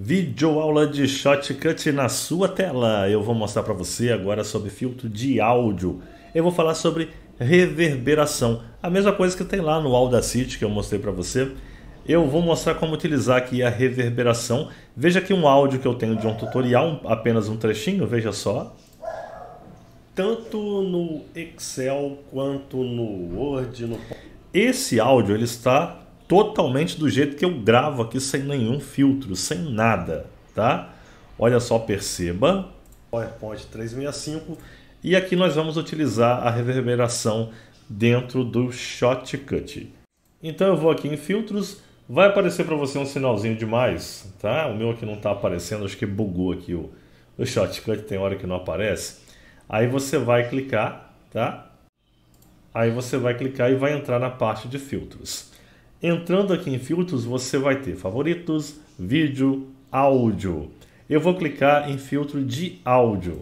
Vídeo aula de Shotcut na sua tela. Eu vou mostrar para você agora sobre filtro de áudio. Eu vou falar sobre reverberação. A mesma coisa que tem lá no Audacity que eu mostrei para você. Eu vou mostrar como utilizar aqui a reverberação. Veja aqui um áudio que eu tenho de um tutorial, apenas um trechinho, veja só. Tanto no Excel quanto no Word, no... Esse áudio ele está totalmente do jeito que eu gravo aqui, sem nenhum filtro, sem nada, tá? Olha só, perceba. PowerPoint 365. E aqui nós vamos utilizar a reverberação dentro do Shotcut. Então eu vou aqui em filtros, vai aparecer para você um sinalzinho de mais, tá? O meu aqui não está aparecendo, acho que bugou aqui o, o Shotcut, tem hora que não aparece. Aí você vai clicar, tá? Aí você vai clicar e vai entrar na parte de filtros. Entrando aqui em filtros, você vai ter favoritos, vídeo, áudio. Eu vou clicar em filtro de áudio.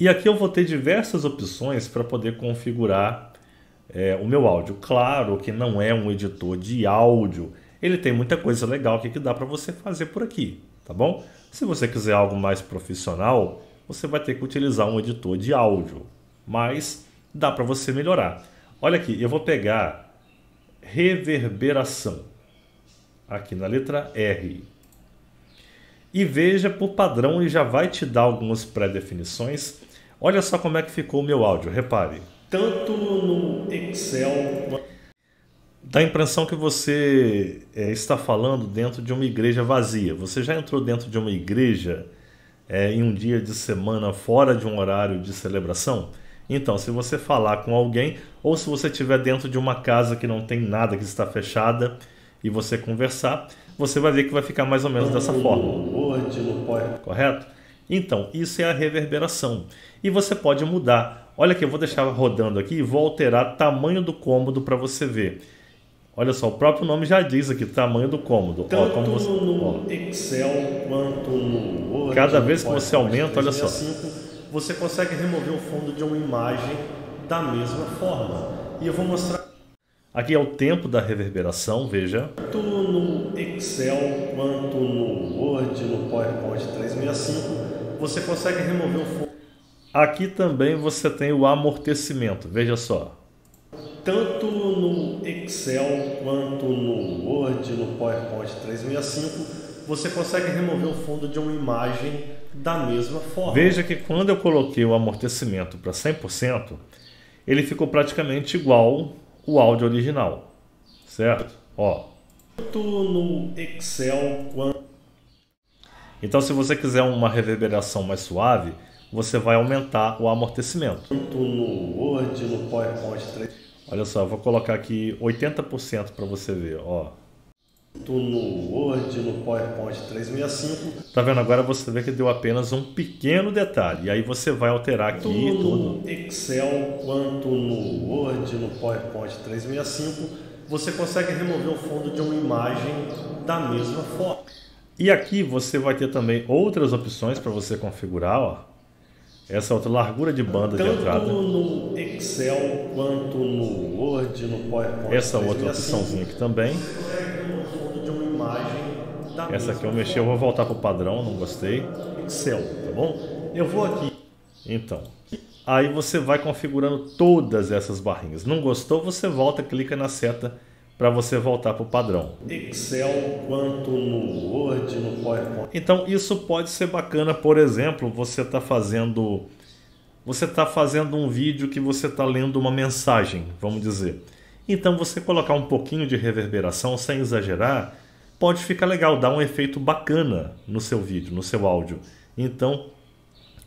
E aqui eu vou ter diversas opções para poder configurar é, o meu áudio. Claro que não é um editor de áudio. Ele tem muita coisa legal que dá para você fazer por aqui, tá bom? Se você quiser algo mais profissional, você vai ter que utilizar um editor de áudio. Mas dá para você melhorar. Olha aqui, eu vou pegar reverberação, aqui na letra R. E veja por padrão, ele já vai te dar algumas pré-definições. Olha só como é que ficou o meu áudio, repare. Tanto no Excel... Dá a impressão que você é, está falando dentro de uma igreja vazia. Você já entrou dentro de uma igreja é, em um dia de semana fora de um horário de celebração? Então, se você falar com alguém ou se você estiver dentro de uma casa que não tem nada, que está fechada, e você conversar, você vai ver que vai ficar mais ou menos dessa forma. Correto? Então, isso é a reverberação. E você pode mudar. Olha aqui, eu vou deixar rodando aqui e vou alterar tamanho do cômodo para você ver. Olha só, o próprio nome já diz aqui, tamanho do cômodo. Tanto ó, como você, no ó. Excel quanto no Word. Cada vez que você aumenta, olha só você consegue remover o fundo de uma imagem da mesma forma. E eu vou mostrar. Aqui é o tempo da reverberação, veja. Tanto no Excel quanto no Word, no PowerPoint 365, você consegue remover o fundo. Aqui também você tem o amortecimento, veja só. Tanto no Excel quanto no Word, no PowerPoint 365, você consegue remover o fundo de uma imagem da mesma forma. Veja que quando eu coloquei o amortecimento para 100%, ele ficou praticamente igual o áudio original, certo? Ó. No Excel. Então, se você quiser uma reverberação mais suave, você vai aumentar o amortecimento. Tanto no Word, no PowerPoint 3. Olha só, eu vou colocar aqui 80% para você ver, ó no Word, no PowerPoint 365. Tá vendo? Agora você vê que deu apenas um pequeno detalhe. E aí você vai alterar aqui Tanto tudo. No Excel quanto no Word, no PowerPoint 365, você consegue remover o fundo de uma imagem da mesma forma. E aqui você vai ter também outras opções para você configurar, ó. Essa outra largura de banda Tanto de entrada. Tanto no Excel quanto no Word, no PowerPoint. Essa outra opçãozinha aqui também. Essa aqui eu mexi, eu vou voltar para o padrão, não gostei. Excel, tá bom? Eu vou aqui. Então, aí você vai configurando todas essas barrinhas. Não gostou, você volta, clica na seta para você voltar para o padrão. Excel quanto no Word, no PowerPoint. Então isso pode ser bacana, por exemplo, você está fazendo você está fazendo um vídeo que você está lendo uma mensagem, vamos dizer. Então você colocar um pouquinho de reverberação sem exagerar pode ficar legal, dar um efeito bacana no seu vídeo, no seu áudio. Então,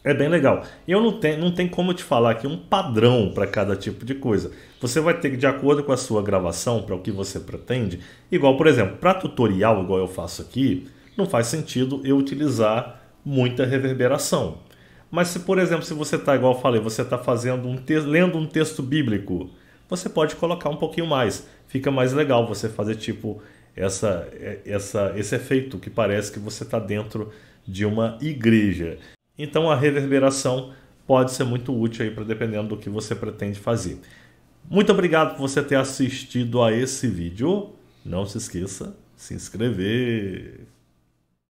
é bem legal. Eu não tenho, não tem como te falar aqui um padrão para cada tipo de coisa. Você vai ter que, de acordo com a sua gravação, para o que você pretende, igual, por exemplo, para tutorial, igual eu faço aqui, não faz sentido eu utilizar muita reverberação. Mas se, por exemplo, se você está, igual eu falei, você está fazendo um lendo um texto bíblico, você pode colocar um pouquinho mais. Fica mais legal você fazer tipo essa, essa, esse efeito que parece que você está dentro de uma igreja. Então a reverberação pode ser muito útil aí para dependendo do que você pretende fazer. Muito obrigado por você ter assistido a esse vídeo. Não se esqueça, se inscrever.